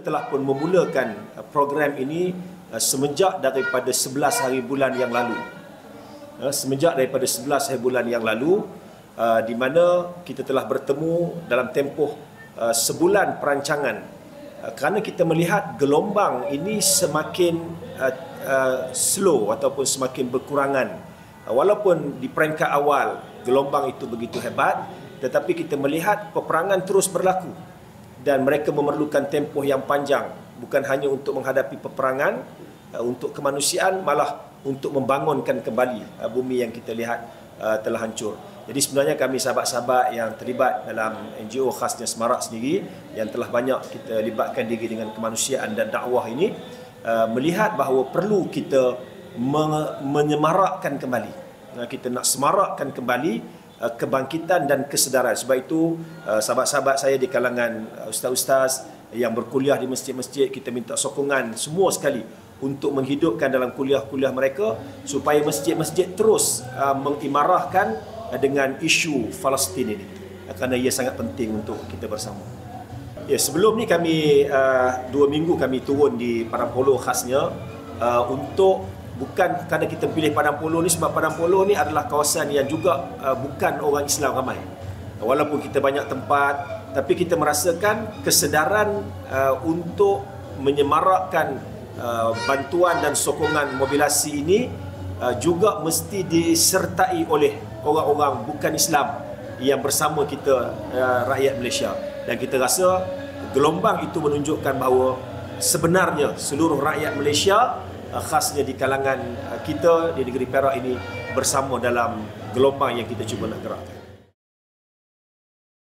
telah pun memulakan uh, program ini uh, semenjak daripada 11 hari bulan yang lalu. Uh, semenjak daripada 11 hari bulan yang lalu di mana kita telah bertemu dalam tempoh sebulan perancangan kerana kita melihat gelombang ini semakin slow ataupun semakin berkurangan. Walaupun di peringkat awal gelombang itu begitu hebat tetapi kita melihat peperangan terus berlaku dan mereka memerlukan tempoh yang panjang bukan hanya untuk menghadapi peperangan uh, untuk kemanusiaan malah untuk membangunkan kembali uh, bumi yang kita lihat uh, telah hancur. Jadi sebenarnya kami sahabat-sahabat yang terlibat dalam NGO khasnya Semarak sendiri yang telah banyak kita libatkan diri dengan kemanusiaan dan dakwah ini melihat bahawa perlu kita menyemarakkan kembali. Kita nak semarakkan kembali Uh, kebangkitan dan kesedaran. Sebab itu uh, sahabat-sahabat saya di kalangan uh, ustaz-ustaz yang berkuliah di masjid-masjid kita minta sokongan semua sekali untuk menghidupkan dalam kuliah-kuliah mereka supaya masjid-masjid terus mengimarahkan dengan isu Palestin ini kerana ia sangat penting untuk kita bersama. Ya, sebelum ni kami dua minggu kami turun di Padang Polo khasnya untuk bukan kerana kita pilih Padang Polo ni sebab Padang Polo ni adalah kawasan yang juga uh, bukan orang Islam ramai. Walaupun kita banyak tempat tapi kita merasakan kesedaran uh, untuk menyemarakkan uh, bantuan dan sokongan mobilasi ini uh, juga mesti disertai oleh orang-orang bukan Islam yang bersama kita uh, rakyat Malaysia dan kita rasa gelombang itu menunjukkan bahawa sebenarnya seluruh rakyat Malaysia Uh, khasnya di kalangan uh, kita di negeri Perak ini bersama dalam gelombang yang kita cuba nak gerakkan.